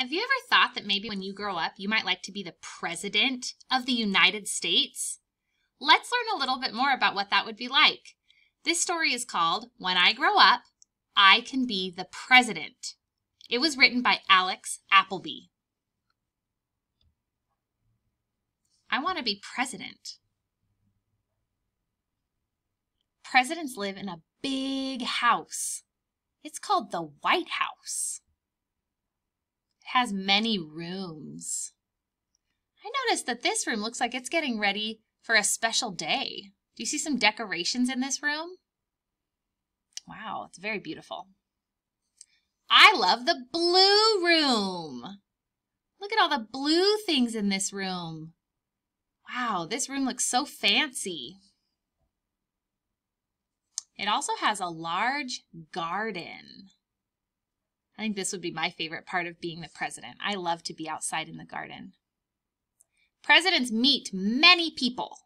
Have you ever thought that maybe when you grow up, you might like to be the president of the United States? Let's learn a little bit more about what that would be like. This story is called When I Grow Up, I Can Be the President. It was written by Alex Appleby. I want to be president. Presidents live in a big house. It's called the White House has many rooms. I noticed that this room looks like it's getting ready for a special day. Do you see some decorations in this room? Wow, it's very beautiful. I love the blue room. Look at all the blue things in this room. Wow, this room looks so fancy. It also has a large garden. I think this would be my favorite part of being the president. I love to be outside in the garden. Presidents meet many people.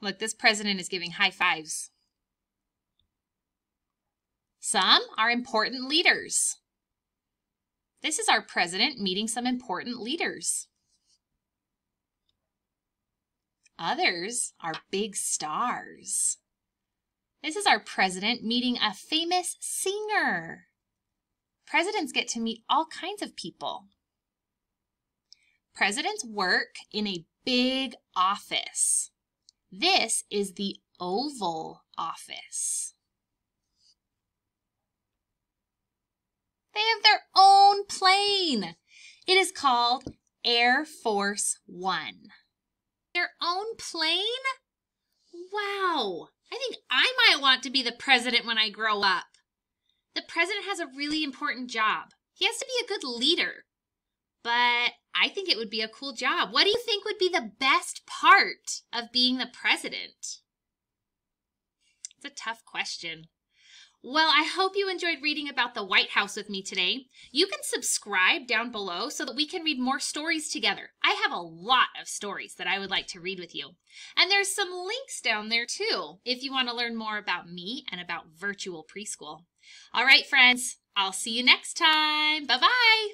Look, this president is giving high fives. Some are important leaders. This is our president meeting some important leaders. Others are big stars. This is our president meeting a famous singer. Presidents get to meet all kinds of people. Presidents work in a big office. This is the Oval Office. They have their own plane. It is called Air Force One. Their own plane? Wow. I think I might want to be the president when I grow up. The president has a really important job. He has to be a good leader. But I think it would be a cool job. What do you think would be the best part of being the president? It's a tough question. Well, I hope you enjoyed reading about the White House with me today. You can subscribe down below so that we can read more stories together. I have a lot of stories that I would like to read with you. And there's some links down there too if you want to learn more about me and about virtual preschool. All right, friends, I'll see you next time. Bye-bye.